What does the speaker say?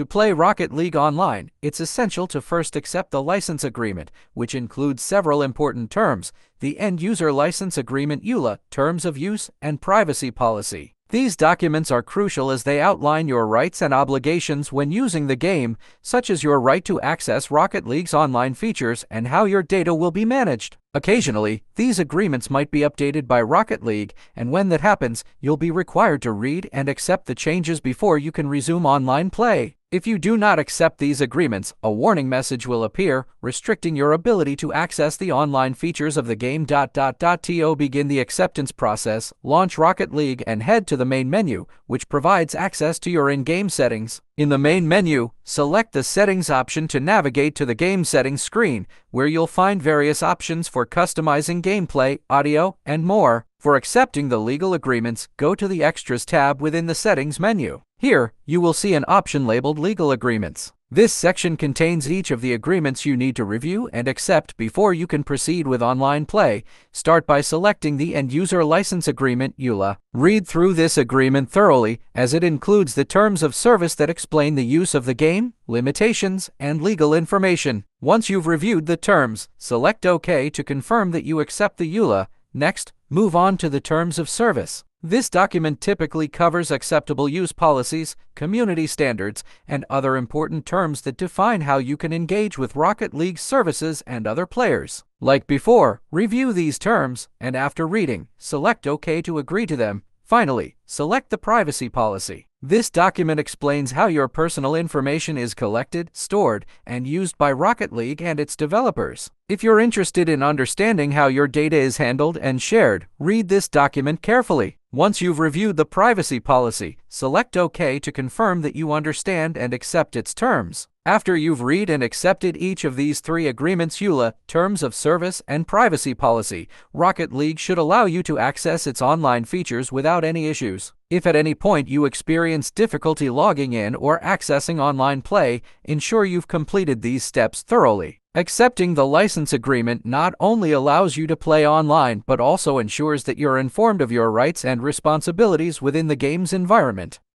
To play Rocket League online, it's essential to first accept the license agreement, which includes several important terms the End User License Agreement EULA, Terms of Use, and Privacy Policy. These documents are crucial as they outline your rights and obligations when using the game, such as your right to access Rocket League's online features and how your data will be managed. Occasionally, these agreements might be updated by Rocket League, and when that happens, you'll be required to read and accept the changes before you can resume online play. If you do not accept these agreements, a warning message will appear restricting your ability to access the online features of the game. To begin the acceptance process, launch Rocket League and head to the main menu, which provides access to your in-game settings. In the main menu, select the Settings option to navigate to the Game Settings screen, where you'll find various options for customizing gameplay, audio, and more. For accepting the legal agreements, go to the Extras tab within the Settings menu. Here, you will see an option labeled Legal Agreements. This section contains each of the agreements you need to review and accept before you can proceed with online play. Start by selecting the End User License Agreement EULA. Uh, read through this agreement thoroughly as it includes the terms of service that explain the use of the game, limitations, and legal information. Once you've reviewed the terms, select OK to confirm that you accept the EULA. Uh. Next, move on to the Terms of Service. This document typically covers acceptable use policies, community standards, and other important terms that define how you can engage with Rocket League services and other players. Like before, review these terms, and after reading, select OK to agree to them. Finally, select the privacy policy. This document explains how your personal information is collected, stored, and used by Rocket League and its developers. If you're interested in understanding how your data is handled and shared, read this document carefully. Once you've reviewed the privacy policy, select OK to confirm that you understand and accept its terms. After you've read and accepted each of these three agreements EULA, Terms of Service, and Privacy Policy, Rocket League should allow you to access its online features without any issues. If at any point you experience difficulty logging in or accessing online play, ensure you've completed these steps thoroughly. Accepting the license agreement not only allows you to play online, but also ensures that you're informed of your rights and responsibilities within the game's environment.